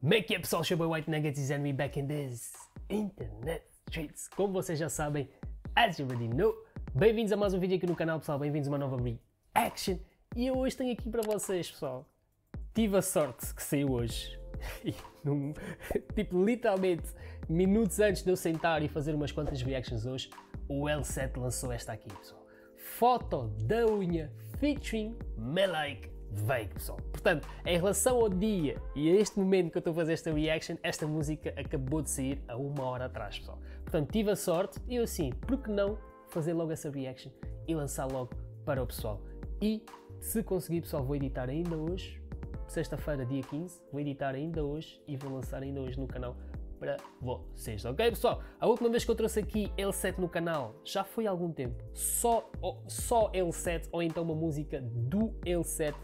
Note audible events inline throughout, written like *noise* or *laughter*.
É que é pessoal? Show White Nuggets and me back in this internet streets. Como vocês já sabem, as you already know, bem-vindos a mais um vídeo aqui no canal pessoal, bem-vindos a uma nova reaction. E eu hoje tenho aqui para vocês pessoal, tive a sorte que saiu hoje, *laughs* num, *laughs* tipo literalmente minutos antes de eu sentar e fazer umas quantas reactions hoje, o L7 lançou esta aqui pessoal. Foto da unha featuring Melike veio, pessoal. Portanto, em relação ao dia e a este momento que eu estou a fazer esta reaction, esta música acabou de sair há uma hora atrás, pessoal. Portanto, tive a sorte e eu assim, por que não fazer logo essa reaction e lançar logo para o pessoal? E se conseguir, pessoal, vou editar ainda hoje, sexta-feira, dia 15, vou editar ainda hoje e vou lançar ainda hoje no canal para vocês, ok pessoal? A última vez que eu trouxe aqui L7 no canal já foi há algum tempo, só, só L7 ou então uma música do L7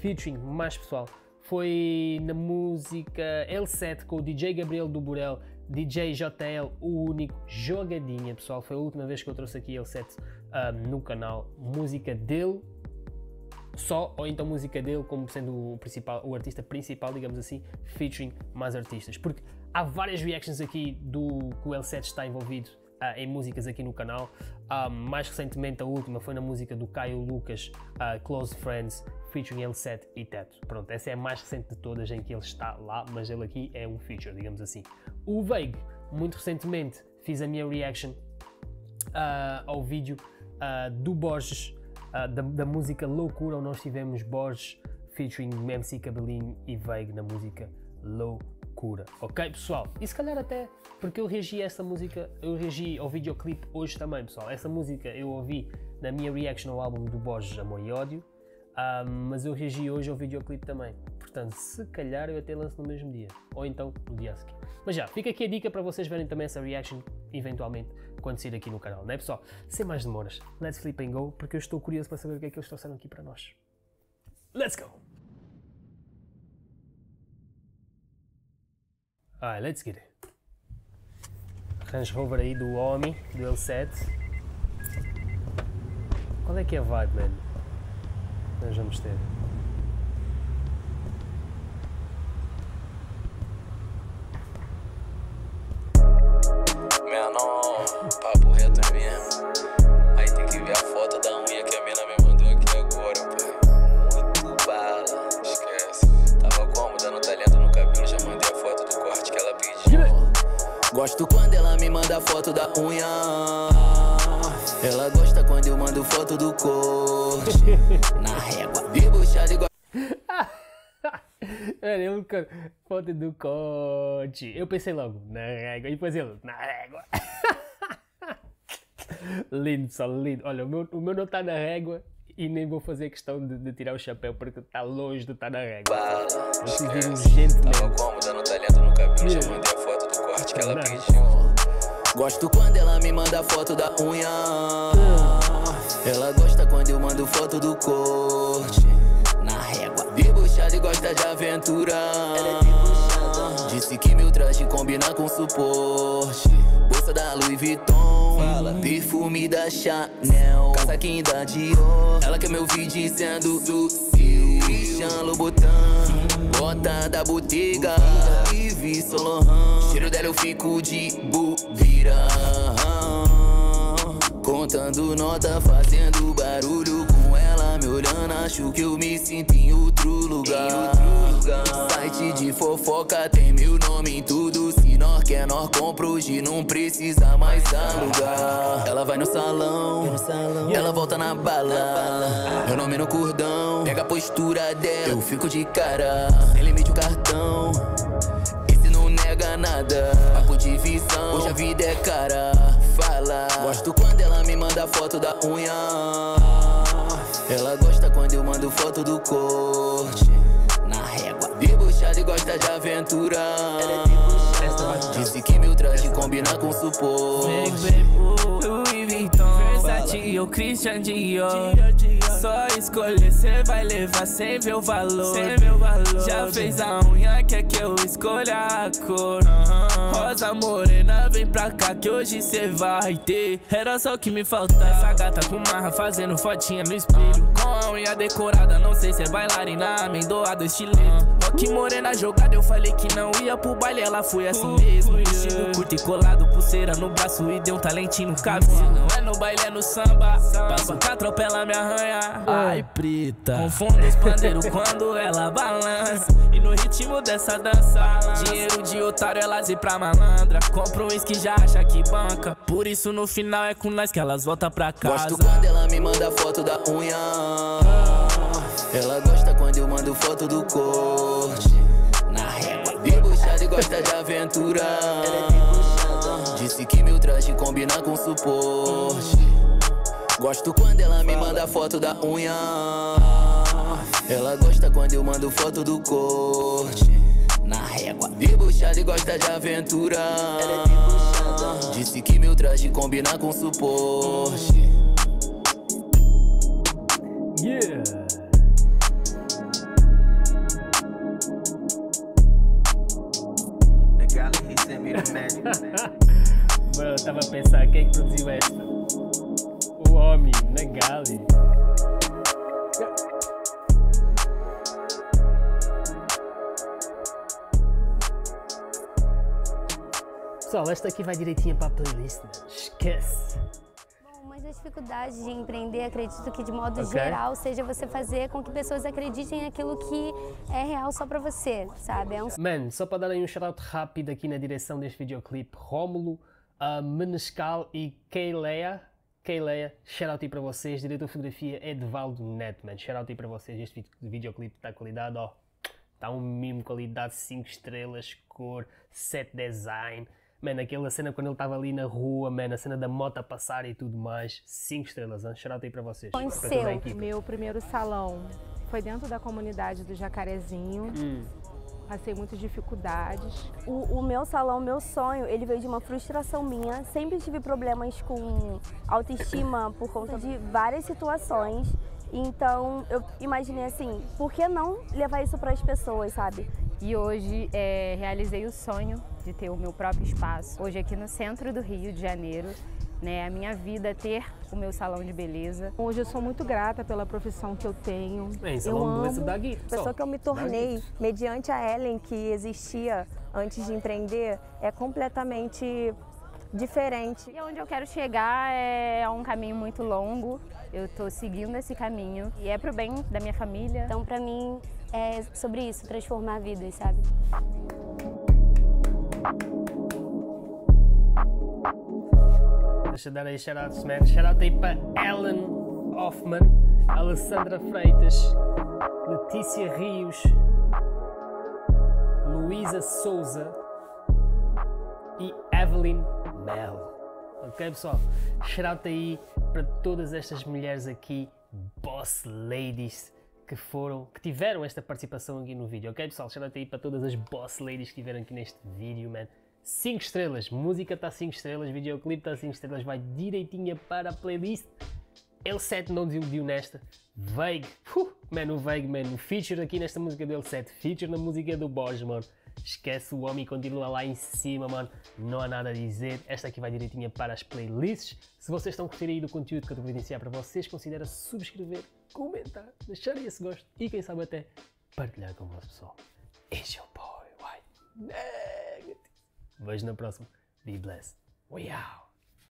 featuring mais pessoal. Foi na música L7 com o DJ Gabriel do Burel, DJ JL, o único, jogadinha pessoal, foi a última vez que eu trouxe aqui L7 um, no canal, música dele só, ou então música dele como sendo o, principal, o artista principal, digamos assim, featuring mais artistas, porque há várias reactions aqui do que o L7 está envolvido uh, em músicas aqui no canal. Uh, mais recentemente, a última foi na música do Caio Lucas, uh, Close Friends, featuring L7 e Teto. Pronto, essa é a mais recente de todas em que ele está lá, mas ele aqui é um feature, digamos assim. O Veig, muito recentemente, fiz a minha reaction ao vídeo do Borges, da, da, música Loucura, onde nós tivemos Borges featuring MC Cabelinho e Veig na música Loucura loucura, ok pessoal? E se calhar até porque eu reagi a essa música, eu reagi ao videoclipe hoje também pessoal. Essa música eu ouvi na minha reaction ao álbum do Borges Amor e Ódio, um, mas eu reagi hoje ao videoclipe também. Portanto, se calhar eu até lanço no mesmo dia, ou então no dia a seguir. Mas já, fica aqui a dica para vocês verem também essa reaction eventualmente quando sair aqui no canal, não é pessoal? Sem mais demoras, let's flip and go, porque eu estou curioso para saber o que é que eles trouxeram aqui para nós. Let's go! Ah, let's get it. Range Rover aí do homem, do L7. Qual é que é a vibe, mano? Nós vamos ter. Gosto quando ela me manda foto da unha. Ela gosta quando eu mando foto do corte. *laughs* Na régua, debuxado igual. Olha, eu, foto do corte. Eu pensei logo, na régua. E depois ele, na régua. *laughs* lindo, só lindo. Olha, o meu, o meu não está na régua e nem vou fazer questão de, de tirar o chapéu porque está longe de estar na régua. Preciso urgentemente. Tava como, dando talento cabelo, yeah. já mandei que ela pediu. Gosto quando ela me manda foto da unha. Ela gosta quando eu mando foto do corte. Na régua. Debuxada e gosta de aventura. Disse que meu traje combina com suporte. Bolsa da Louis Vuitton. Fala. Perfume da Chanel. Casaquinho da Dior. Ela quer meu vídeo dizendo do Christian Louboutin. Bota da Bottega. Yves Saint Laurent. Cheiro dela eu fico de bobira. Contando nota, fazendo barulho com ela me olhando, acho que eu me sinto em outro lugar. Em outro lugar. Site de fofoca tem meu nome em tudo. Se nós quer, nós compra hoje, não precisa mais alugar. Ela vai no salão, no salão. ela volta na bala. Meu nome no cordão, pega a postura dela, eu fico de cara. Sem limite o cartão, nada. Papo de visão, hoje a vida é cara. Fala, gosto quando ela me manda foto da unha. Ela gosta quando eu mando foto do corte. Na régua. Debuxada e gosta de aventura. Disse que meu traje combina com suporte. Louis Vuitton, Versace ou Christian Dior. Só escolher, cê vai levar sem ver o valor. Já fez a unha, quer que eu escolha a cor. Rosa morena, vem pra cá que hoje cê vai ter. Era só o que me faltava. Essa gata com marra fazendo fotinha no espelho. Com a unha decorada, não sei se é bailarina, amendoado estileto. Toque morena jogada, eu falei que não ia pro baile, ela foi assim mesmo. Vestido curto e colado, pulseira no braço e deu um talentinho no cabelo. Se não é no baile, é no samba. Passo que atropela, me arranha. Ai, preta. Confundo os pandeiros *laughs* quando ela balança. E no ritmo dessa dança, dinheiro de otário, elas ir pra malandra. Compra um que já acha que banca. Por isso no final é com nós que elas voltam pra casa. Gosto quando ela me manda foto da unha. Ela gosta quando eu mando foto do corte. Na régua. Debuxada e gosta de aventura. Disse que meu traje combina com suporte. Gosto quando ela me manda foto da unha. Ela gosta quando eu mando foto do corte. Na régua. Debuxada e gosta de aventura. Disse que meu traje combina com suporte. Yeah! Mano, eu tava a pensar, quem é que produziu esta? O homem, Nagali. Pessoal, esta aqui vai direitinho para a playlist, mano. Esquece. Bom, Mas a dificuldade de empreender, acredito que de modo Ok. geral, seja você fazer com que pessoas acreditem naquilo que é real só pra você, sabe? É um Mano, só para dar aí um shout rápido aqui na direção deste videoclipe, Rómulo, uh, Menescal e Keileia. Keileia, shout aí para vocês. Diretor de fotografia Edvaldo Neto, mano. Shout aí para vocês. Este vi- videoclipe está qualidade, ó. Está um mimo, qualidade 5 estrelas, cor, set design. Mano, aquela cena quando ele estava ali na rua, mano, a cena da moto a passar e tudo mais. 5 estrelas, hein? Shout aí para vocês. A equipe. Meu primeiro salão foi dentro da comunidade do Jacarezinho. Hum. Passei muitas dificuldades. O, o meu salão, o meu sonho, ele veio de uma frustração minha. Sempre tive problemas com autoestima por conta de várias situações. Então eu imaginei assim, por que não levar isso para as pessoas, sabe? E hoje é, realizei o sonho de ter o meu próprio espaço. Hoje aqui no centro do Rio de Janeiro, né, a minha vida é ter o meu salão de beleza. Hoje eu sou muito grata pela profissão que eu tenho. Bem, eu salão de beleza amo. da Gui. A pessoa que eu me tornei, mediante a Ellen que existia antes de empreender, é completamente diferente. E onde eu quero chegar é um caminho muito longo. Eu estou seguindo esse caminho e é pro bem da minha família. Então, pra mim, é sobre isso, transformar vidas, sabe? Deixa eu dar aí shoutouts, man. Shoutout aí para Ellen Hoffman, Alessandra Freitas, Letícia Rios, Luísa Souza e Evelyn Mel. Ok, pessoal? Shoutout aí para todas estas mulheres aqui, boss ladies, que foram, que tiveram esta participação aqui no vídeo, ok, pessoal? Shoutout aí para todas as boss ladies que estiveram aqui neste vídeo, man. 5 estrelas, música está 5 estrelas, videoclipe está 5 estrelas, vai direitinha para a playlist. L7 não desiludiu nesta. Vague, uh, mano, o Vague, mano, o feature aqui nesta música do L7, feature na música do Borges, mano. Esquece o homem, continua lá em cima, mano. Não há nada a dizer. Esta aqui vai direitinha para as playlists. Se vocês estão a curtir aí do conteúdo que eu estou a para vocês, considera subscrever, comentar, deixar esse gosto e quem sabe até partilhar com o vosso pessoal. It's your boy, White. Vejo na próxima. Be blessed. We out.